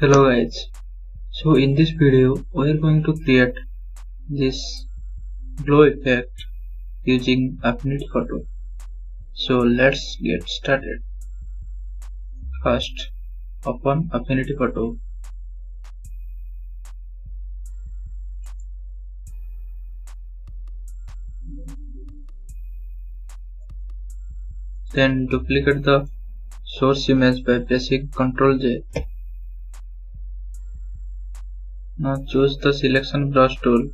hello guys. So in this video we are going to create this glow effect using affinity photo. So let's get started. First open affinity photo. Then duplicate the source image by pressing ctrl j now choose the selection brush tool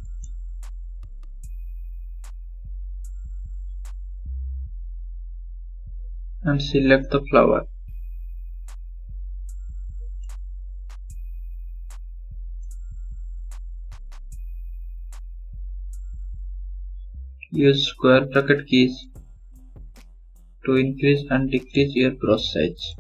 and select the flower. Use square bracket keys to increase and decrease your brush size.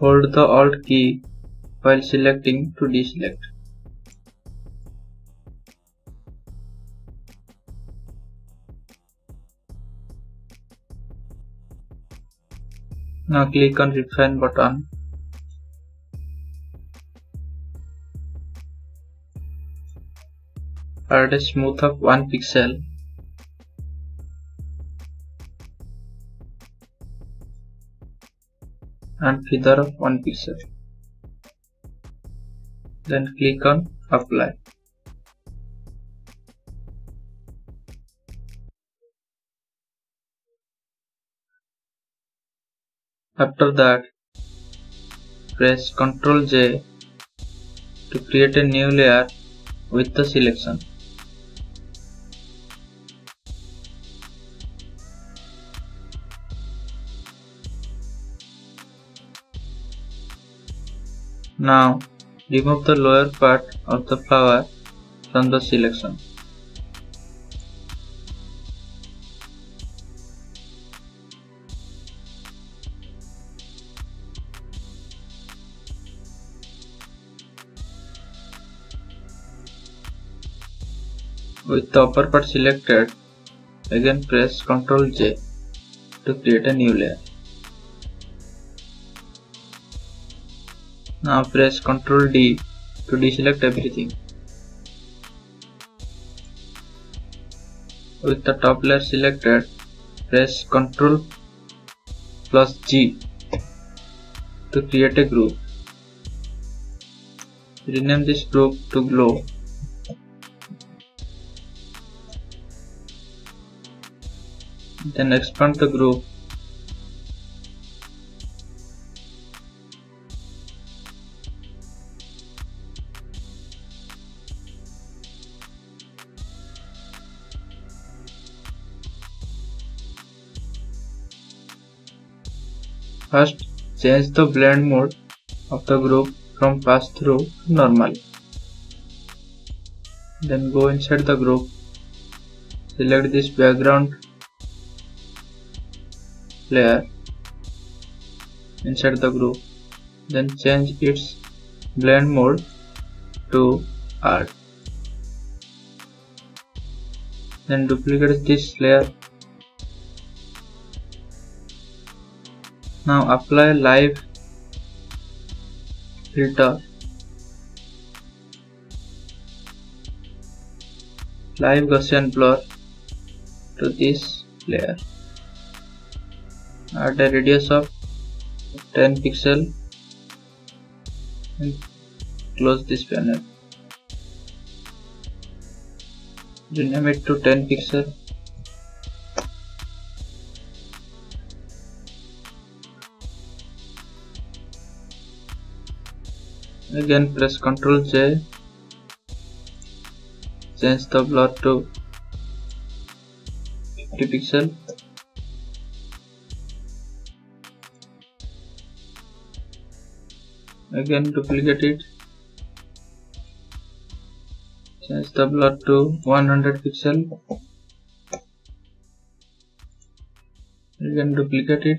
Hold the Alt key while selecting to deselect. Now click on refine button. Add a smooth of 1 pixel and feather of 1 pixel. Then click on apply. After that, press Ctrl J to create a new layer with the selection. Now remove the lower part of the flower from the selection. With the upper part selected, again press Ctrl J to create a new layer. Now press Ctrl D to deselect everything. With the top layer selected, press Ctrl plus G to create a group. Rename this group to glow. Then expand the group First, change the blend mode of the group from pass through to normal. Then go inside the group, select this background layer inside the group, then change its blend mode to add. Then duplicate this layer Now apply live filter live Gaussian blur to this layer. Add a radius of 10 pixel and close this panel. Rename it to 10 pixel again press ctrl j. Change the blur to 50 pixel. Again duplicate it. Change the blur to 100 pixel. Again duplicate it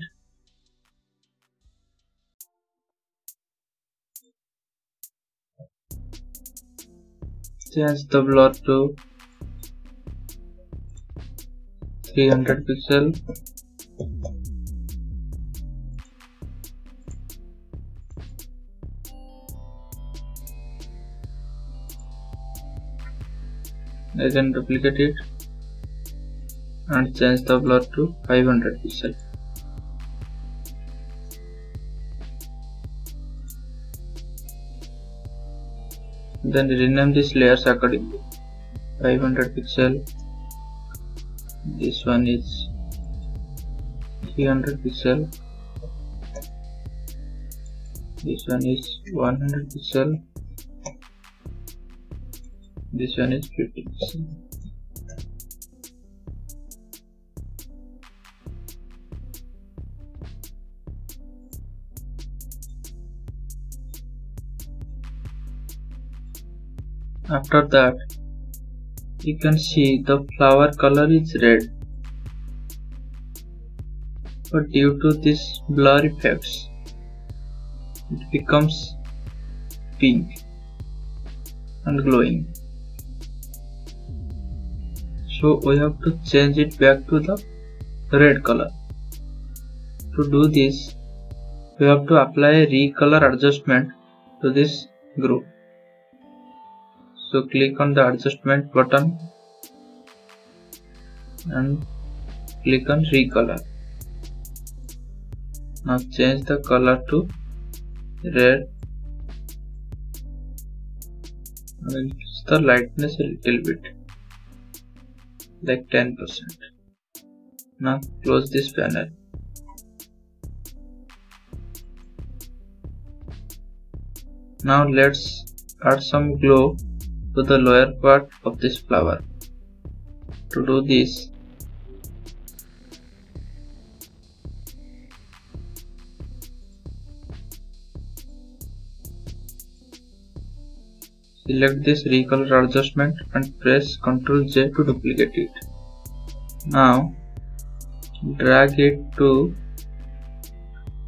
change the blur to 300 pixel. I can duplicate it and change the blur to 500 pixel then rename these layers accordingly 500 pixel. This one is 300 pixel. This one is 100 pixel. This one is 50 pixel after that you can see the flower color is red. But due to this blur effects it becomes pink and glowing. So we have to change it back to the red color. To do this we have to apply a recolor adjustment to this group so click on the adjustment button and click on recolor. Now change the color to red. And increase the lightness a little bit like 10% now close this panel. Now let's add some glow to the lower part of this flower. To do this, select this recolor adjustment and press Ctrl J to duplicate it. Now drag it to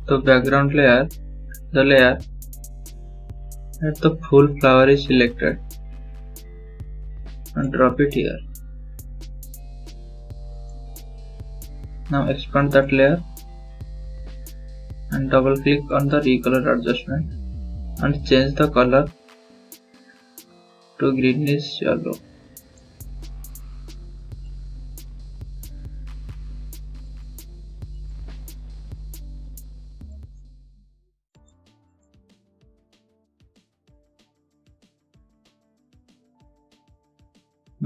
the background layer, the layer that the full flower is selected and drop it here. Now expand that layer and double click on the recolor adjustment and change the color to greenish yellow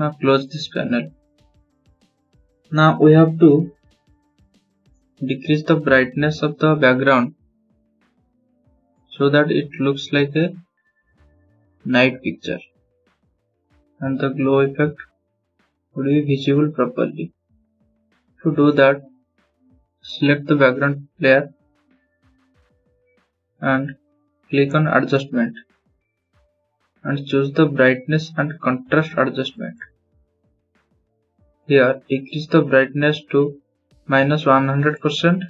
now close this panel. Now we have to decrease the brightness of the background so that it looks like a night picture. And the glow effect would be visible properly. To do that select the background layer and click on adjustment and choose the brightness and contrast adjustment. Here decrease the brightness to minus 100%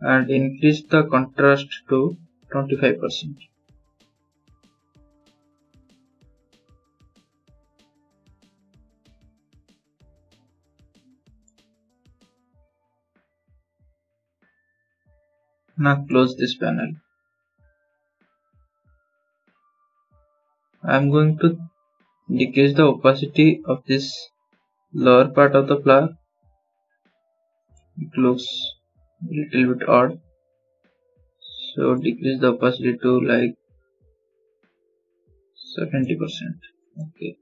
and increase the contrast to 25%. Now close this panel. I am going to decrease the opacity of this lower part of the flower. It looks little bit odd. So decrease the opacity to like 70 percent. Okay.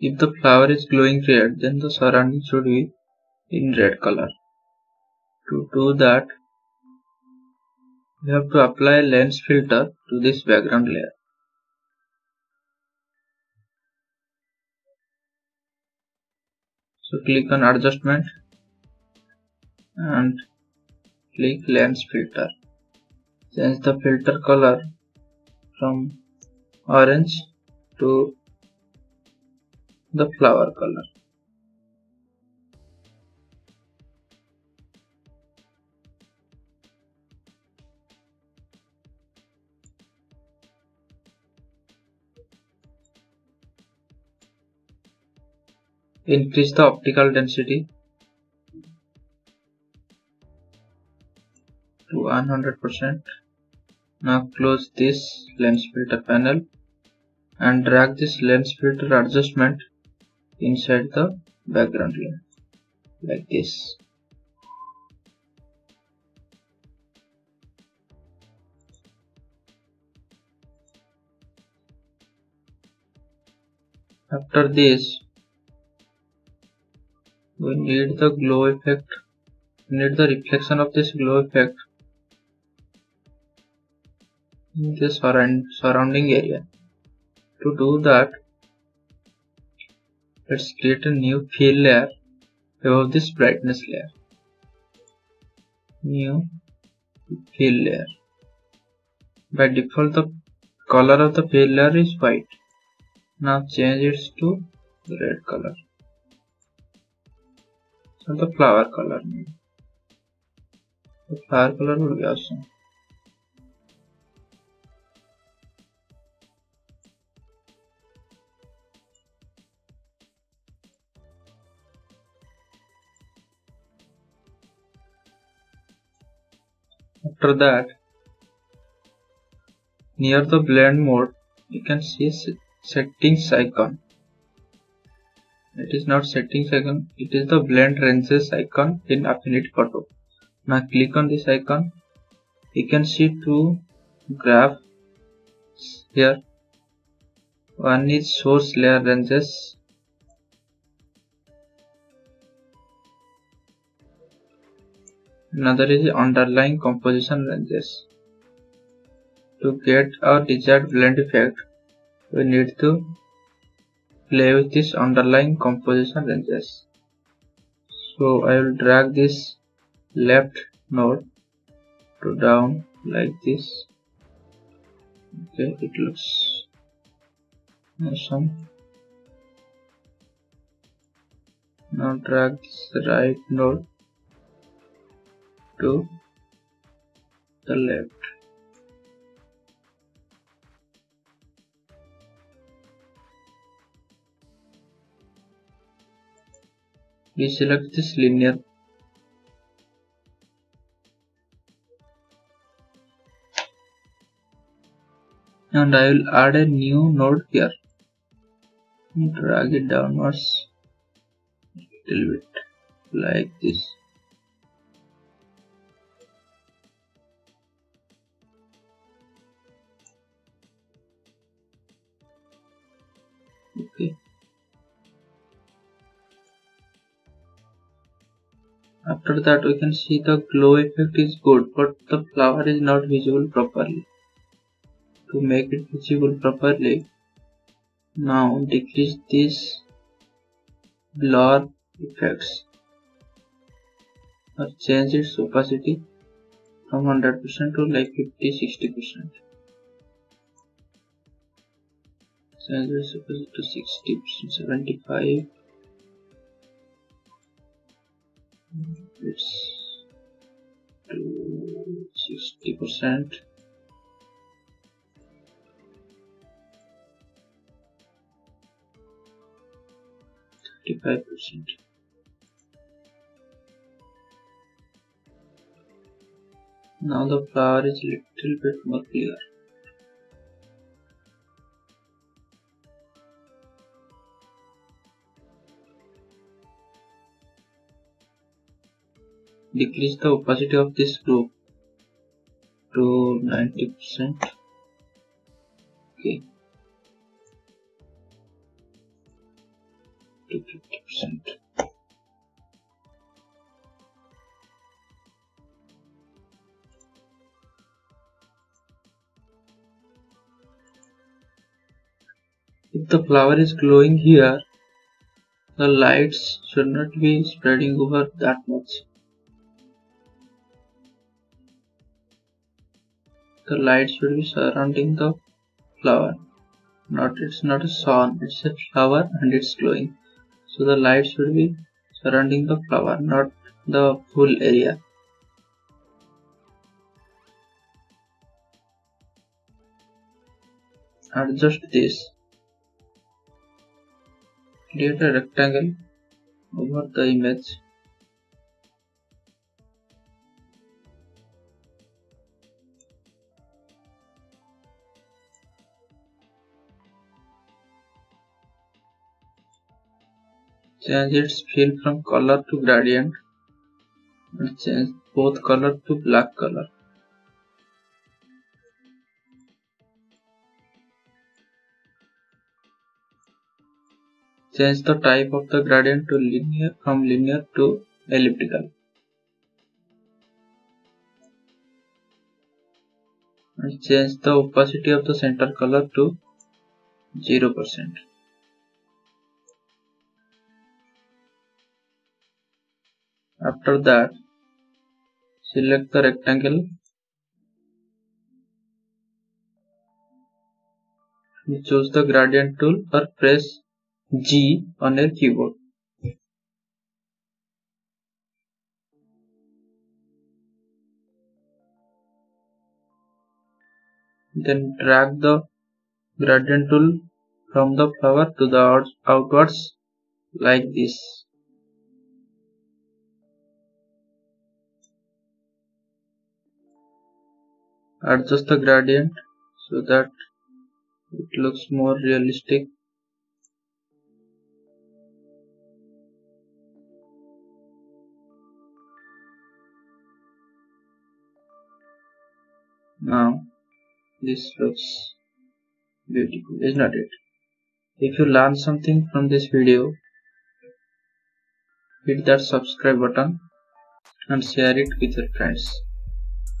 If the flower is glowing red then the surrounding should be in red color to do that, we have to apply lens filter to this background layer. So click on adjustment and click lens filter. Change the filter color from orange to the flower color. Increase the optical density to 100% now close this lens filter panel and drag this lens filter adjustment inside the background layer like this. After this we need the glow effect. We need the reflection of this glow effect in the surround, surrounding area. To do that let's create a new fill layer above this brightness layer. New fill layer. By default the color of the fill layer is white. Now change it to red color so the flower color. The flower color would be awesome. After that near the blend mode you can see settings icon it is not settings icon it is the blend ranges icon in affinity photo. Now click on this icon. You can see two graphs here. One is source layer ranges. Another is underlying composition ranges. To get our desired blend effect we need to play with this underlying composition ranges so I will drag this left node to down like this. Okay it looks awesome. Now drag this right node to the left we select this linear. And I will add a new node here. Drag it downwards a little bit like this. Okay after that we can see the glow effect is good but the flower is not visible properly. To make it visible properly now decrease this blur effects. Or change its opacity from 100% to like 50 60 percent. Change its opacity to 60%, 75 percent Thirty-five percent. Now the flower is little bit more clear. decrease the opacity of this group to 90% okay. To 50% if the flower is glowing here the lights should not be spreading over that much the light should be surrounding the flower. Not it's not a sun it's a flower and it's glowing. So the light should be surrounding the flower not the full area. Adjust this. Create a rectangle over the image change its fill from color to gradient. And change uh, both color to black color. Change the type of the gradient to linear from linear to elliptical. And change the opacity of the center color to 0% After that, select the rectangle choose the gradient tool or press G on your keyboard. Then drag the gradient tool from the flower to the outwards like this. Adjust the gradient so that it looks more realistic. Now this looks beautiful is not it? If you learn something from this video hit that subscribe button and share it with your friends